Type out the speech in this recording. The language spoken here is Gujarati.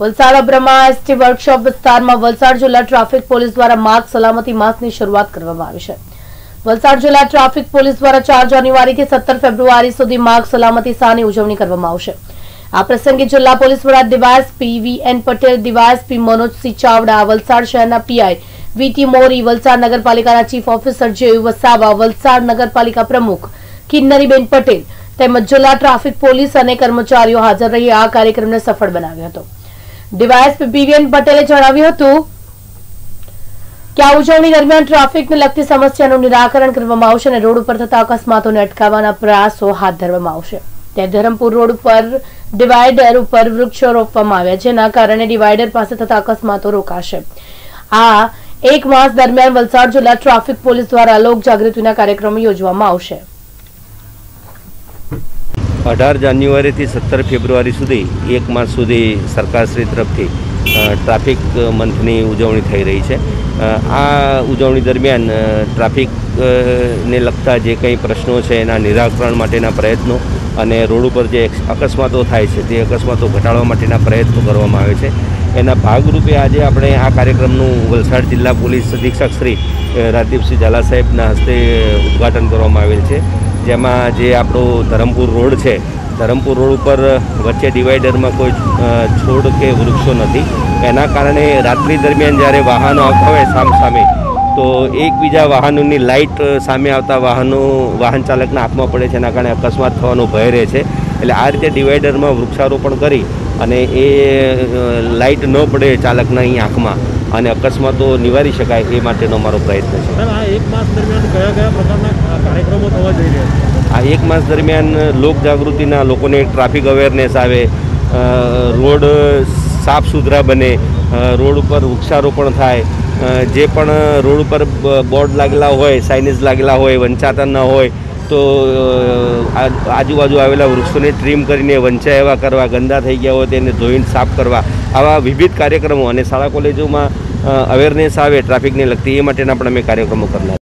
વલસાડ અબ્રમા એસટી વર્કશોપ વિસ્તારમાં વલસાડ જિલ્લા ટ્રાફિક પોલીસ દ્વારા માર્ગ સલામતી માસની શરૂઆત કરવામાં આવી છે. વલસાડ જિલ્લા ટ્રાફિક પોલીસ દ્વારા ચાર જાન્યુઆરીથી સત્તર ફેબ્રુઆરી સુધી માર્ગ સલામતી સાની ઉજવણી કરવામાં આવશે. આ પ્રસંગે જિલ્લા પોલીસ વડા DYSP V N Patel DYSP Manojsinh Chavda, Valsad શહેરના પીઆઈ વીટી મોરી, વલસાડ નગરપાલિકાના ચીફ ઓફિસર જે વસાવા, વલસાડ નગરપાલિકા પ્રમુખ કિન્નરીબેન પટેલ તેમજ જિલ્લા ટ્રાફિક પોલીસ અને કર્મચારીઓ હાજર રહી આ કાર્યક્રમને સફળ બનાવ્યો હતો. ડીવાયએસપી બીવીએન પટેલે જણાવ્યું હતું કે આ ઉજવણી દરમિયાન ટ્રાફિકને લગતી સમસ્યાનું નિરાકરણ કરવામાં આવશે અને રોડ ઉપર થતા અકસ્માતોને અટકાવવાના પ્રયાસો હાથ ધરવામાં આવશે. ત્યાં ધરમપુર રોડ ઉપર ડિવાઈડર ઉપર વૃક્ષો રોપવામાં આવ્યા જેના કારણે ડિવાઈડર પાસે થતા અકસ્માતો રોકાશે. આ એક માસ દરમિયાન વલસાડ જિલ્લા ટ્રાફિક પોલીસ દ્વારા લોક જાગૃતિના કાર્યક્રમો યોજવામાં આવશે. અઢાર જાન્યુઆરીથી સત્તર ફેબ્રુઆરી સુધી એક માસ સુધી સરકારશ્રી તરફથી ટ્રાફિક મંથની ઉજવણી થઈ રહી છે. આ ઉજવણી દરમિયાન અ, ટ્રાફિક અ, ને લગતા જે કંઈ પ્રશ્નો છે એના નિરાકરણ માટેના પ્રયત્નો અને રોડ ઉપર જે અકસ્માતો થાય છે તે અકસ્માતો ઘટાડવા માટેના પ્રયત્નો કરવામાં આવે છે. એના ભાગરૂપે આજે આપણે આ કાર્યક્રમનું વલસાડ જિલ્લા પોલીસ અધિક્ષક શ્રી રાજદીપસિંહ ઝાલા સાહેબના હસ્તે ઉદ્ઘાટન કરવામાં આવેલ છે. જેમાં જે આપણો ધરમપુર રોડ છે, ધરમપુર રોડ ઉપર વચ્ચે ડિવાઈડરમાં કોઈ છોડ કે વૃક્ષો નથી. એના કારણે રાત્રિ દરમિયાન જ્યારે વાહનો આવતા હોય સામસામે તો એકબીજા વાહનોની લાઇટ સામે આવતા વાહનો, વાહન ચાલકના હાથમાં પડે છે, એના કારણે અકસ્માત થવાનો ભય રહે છે. એટલે આ રીતે ડિવાઈડરમાં વૃક્ષારોપણ કરી અને એ લાઇટ ન પડે ચાલકના અહીં આંખમાં. અને અકસ્માતો નિવારી શકાય એ માટેનો મારો પ્રયત્ન છે. આ એક માસ દરમિયાન કયા કયા પ્રકારના કાર્યક્રમો થવા જઈ રહ્યા છે? આ એક માસ દરમિયાન લોક જાગૃતિના લોકોને ટ્રાફિક અવેરનેસ આવે રોડ સાફ સુથરા બને રોડ ઉપર વૃક્ષારોપણ થાય જે પણ રોડ ઉપર બોર્ડ લાગેલા હોય સાઇનેજ લાગેલા હોય વંચાતા ન હોય તો આ- આજુબાજુ આવેલા વૃક્ષોને ટ્રીમ કરીને વંચાય એવા કરવા ગંદા થઈ ગયા હોય તેને ધોઈને સાફ કરવા આવા વિવિધ કાર્યક્રમો અને શાળા કોલેજોમાં અવેરનેસ આવે ટ્રાફિકને લગતી એ માટેના પણ અમે કાર્યક્રમો કરનાર